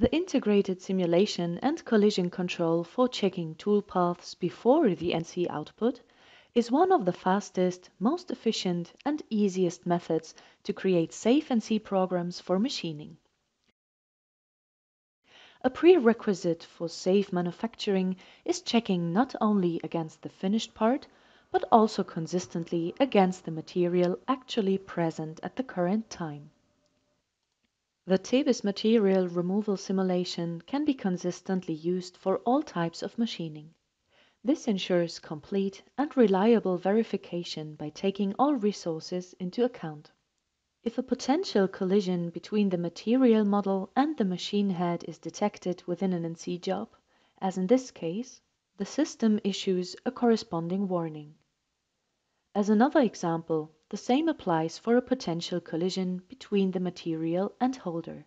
The integrated simulation and collision control for checking toolpaths before the NC output is one of the fastest, most efficient, and easiest methods to create safe NC programs for machining. A prerequisite for safe manufacturing is checking not only against the finished part, but also consistently against the material actually present at the current time. The TEBIS material removal simulation can be consistently used for all types of machining. This ensures complete and reliable verification by taking all resources into account. If a potential collision between the material model and the machine head is detected within an NC job, as in this case, the system issues a corresponding warning. As another example, the same applies for a potential collision between the material and holder.